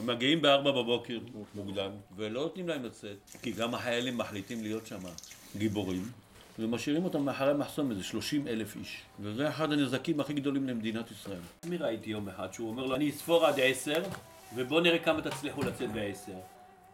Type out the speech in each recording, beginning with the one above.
הם מגיעים בארבע בבוקר מוקדם, ולא נותנים להם לצאת, כי גם החיילים מחליטים להיות שם גיבורים, ומשאירים אותם מאחורי מחסום איזה 30 אלף איש. וזה אחד הנזקים הכי גדולים למדינת ישראל. אני ראיתי יום אחד שהוא אומר לו, אני אספור עד עשר, ובואו נראה כמה תצליחו לצאת בעשר.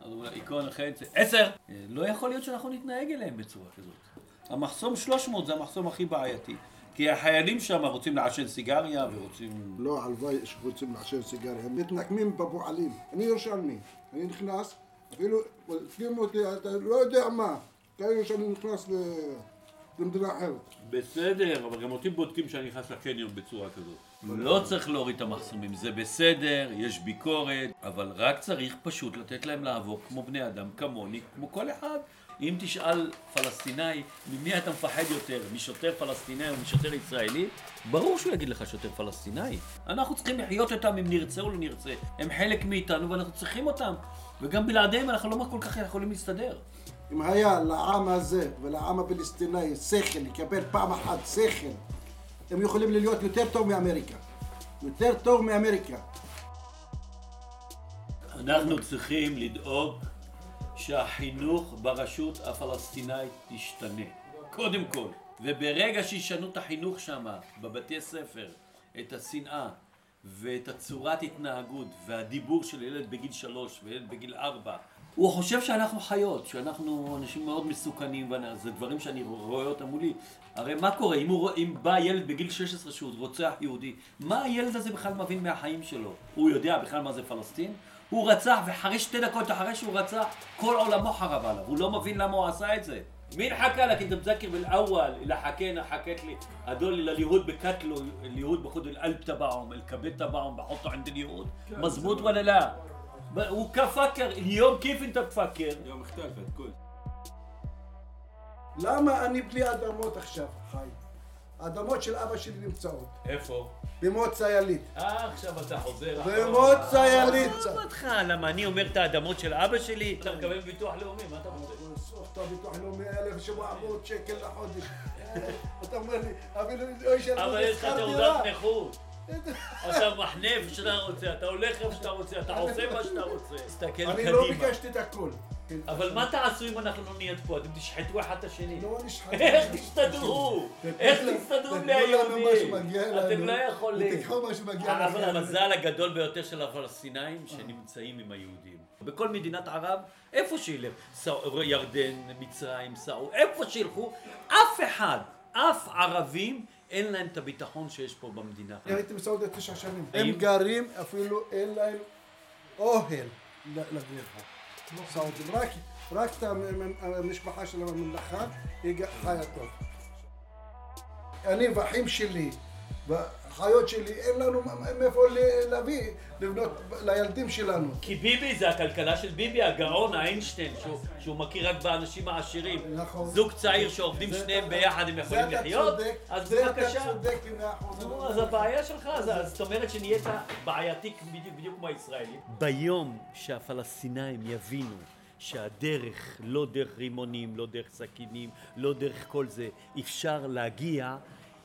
אז הוא אומר, עיקרון אחר, עשר! לא יכול להיות שאנחנו נתנהג אליהם בצורה כזאת. המחסום 300 זה המחסום הכי בעייתי. כי החיילים שם רוצים לעשן סיגריה ורוצים... לא, הלוואי שרוצים לעשן סיגריה, הם מתנקמים בפועלים. אני ירושלמי, אני נכנס, אפילו, הפנימו אותי, אתה לא יודע מה, כאילו שאני נכנס ל- למדינה אחרת. בסדר, אבל גם אותי בודקים שאני נכנס לקניון בצורה כזאת. לא צריך להוריד את המחסומים, זה בסדר, יש ביקורת, אבל רק צריך פשוט לתת להם לעבור כמו בני אדם, כמוני, כמו כל אחד. אם תשאל פלסטינאי, ממי אתה מפחד יותר, משוטר פלסטינאי או משוטר ישראלי, ברור שהוא יגיד לך שוטר פלסטינאי. אנחנו צריכים לחיות אותם אם נרצה או לא נרצה. הם חלק מאיתנו ואנחנו צריכים אותם. וגם בלעדיהם אנחנו לא כל כך יכולים להסתדר. אם היה לעם הזה ולעם הפלסטיני שכל, לקבל פעם אחת שכל, הם יכולים להיות יותר טוב מאמריקה. יותר טוב מאמריקה. אנחנו צריכים לדאוג שהחינוך ברשות הפלסטינאית ישתנה. קודם כל. וברגע שישנו את החינוך שם, בבתי ספר, את השנאה ואת הצורת התנהגות והדיבור של ילד בגיל שלוש וילד בגיל ארבע, הוא חושב שאנחנו חיות, שאנחנו אנשים מאוד מסוכנים, וזה דברים שאני רואה אותם מולי. הרי מה קורה, אם, הוא, רוא- אם בא ילד בגיל 16 שהוא רוצח יהודי, מה הילד הזה בכלל מבין מהחיים שלו? הוא יודע בכלל מה זה פלסטין? הוא רצח, ואחרי שתי דקות אחרי שהוא רצח, כל עולמו חרב עליו. הוא לא מבין למה הוא עשה את זה. مين حكى لك انت متذكر بالاول اللي حكينا حكيت لي هدول اللي اليهود بقتلوا اليهود باخذوا القلب تبعهم الكبد تبعهم بحطوا عند اليهود مزبوط ولا لا ب- وكفكر اليوم كيف انت بتفكر اليوم اختلفت كل למה אני בלי אדמות עכשיו, חי? האדמות של אבא שלי נמצאות. איפה? במוצא יליד. אה, עכשיו אתה חוזר. במוצא יליד. עזוב אותך, למה אני אומר את האדמות של אבא שלי? אתה מקבל ביטוח לאומי, מה אתה רוצה? סוף ביטוח לאומי 1,700 שקל לחודש. אתה אומר לי, אפילו לא ישלמו אבל לי יש לך שכר תעודת דירה. נכות. אתה מחנה איפה שאתה רוצה, אתה הולך איפה שאתה רוצה, אתה עושה מה שאתה רוצה. תסתכל אני לא קדימה. ביקשתי את הכל. אבל מה תעשו אם אנחנו לא נהיה פה? אתם תשחטו אחד את השני. לא נשחט. איך תסתדרו? איך תסתדרו בלי היהודים? אתם לא יכולים. ותיקחו מה שמגיע לכם. אבל המזל הגדול ביותר של הפלסטינאים שנמצאים עם היהודים. בכל מדינת ערב, איפה שילך, ירדן, מצרים, סעו, איפה שילכו, אף אחד, אף ערבים, אין להם את הביטחון שיש פה במדינה. אני הייתי בסעודיה תשע שנים. הם גרים, אפילו אין להם אוהל לגור. סעודים. רק- רק את המ- המשפחה של הממלכה, היא חיה טוב. אני והאחים שלי, והחיות שלי, אין לנו מאיפה להביא, לבנות לילדים שלנו. כי ביבי זה הכלכלה של ביבי, הגאון, איינשטיין, שהוא, שהוא מכיר רק באנשים העשירים. נכון. זוג צעיר שעובדים שניהם ביחד, הם יכולים לחיות? צודק, אז זה בבקשה. אתה צודק במאה אחוז. אז הבעיה שלך, זאת אומרת שנהיית בעייתי בדיוק, בדיוק כמו הישראלים. ביום שהפלסטינאים יבינו שהדרך, לא דרך רימונים, לא דרך סכינים, לא דרך כל זה, אפשר להגיע,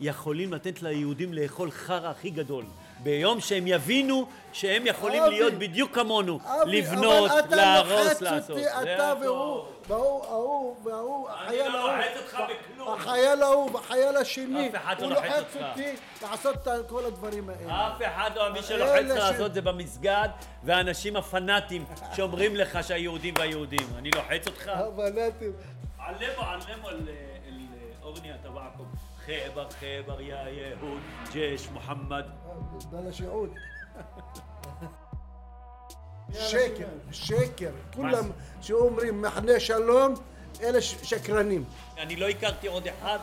יכולים לתת ליהודים לאכול חרא הכי גדול. ביום שהם יבינו שהם יכולים אבי, להיות בדיוק כמונו, אבי, לבנות, להרוס, לעשות. אבל אתה לחץ אותי, אתה והוא, והוא, ההוא, וההוא, לא החייל ההוא, החייל ההוא, החייל השני, לא הוא לוחץ אותי לעשות את כל הדברים האלה. אף אחד לא, מי שלוחץ לעשות זה במסגד, והאנשים הפנאטים שאומרים לך שהיהודים והיהודים. אני לוחץ אותך? הפנאטים. עלה בו, עלה בו. אה, ال- الأغنية تبعكم خيبر خيبر يا يهود جيش محمد בלש יעוד. שקר, שקר. כולם שאומרים מחנה שלום, אלה ש- שקרנים. אני לא הכרתי עוד אחד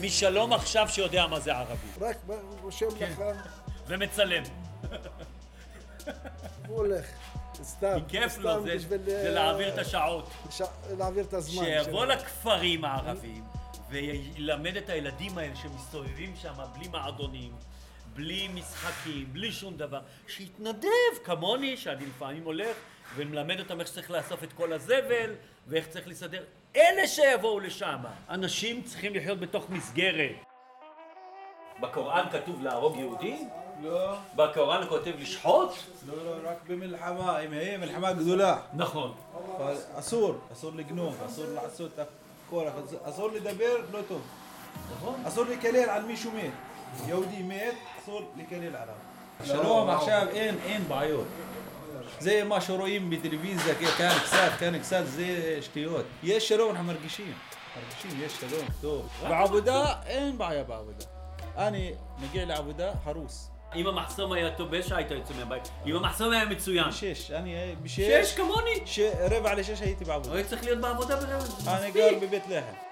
משלום עכשיו שיודע מה זה ערבי. רק ב- רושם כן. לך, ומצלם. הוא הולך. סתם, כיף לו, סתם זה- בשביל, זה אה, להעביר את השעות. ש- להעביר את הזמן. שיבוא שלו. לכפרים הערביים וילמד את הילדים האלה שמסתובבים שם בלי מועדונים, בלי משחקים, בלי שום דבר, שיתנדב כמוני, שאני לפעמים הולך ומלמד אותם איך שצריך לאסוף את כל הזבל ואיך צריך לסדר. אלה שיבואו לשם. אנשים צריכים לחיות בתוך מסגרת. בקוראן כתוב להרוג יהודים? לא, בקוראן כותב לשחוט? לא, לא, רק במלחמה, אם היא מלחמה גדולה. נכון. אסור, אסור לגנוב, אסור לעשות הכל, אסור לדבר לא טוב. נכון. אסור לקלל על מישהו מת. יהודי מת, אסור לקלל עליו. שלום, עכשיו אין, אין בעיות. זה מה שרואים בטלוויזיה, כאן קצת, כאן קצת, זה שטויות. יש שלום, אנחנו מרגישים. מרגישים, יש שלום, טוב. בעבודה, אין בעיה בעבודה. אני מגיע לעבודה, הרוס. אם המחסום היה טוב, באיזה שעה היית יוצא מהבית? אם המחסום היה מצוין. בשש, אני בשש, שש כמוני? רבע לשש הייתי בעבודה. הוא היה צריך להיות בעבודה ברבע. אני גר בבית לחם.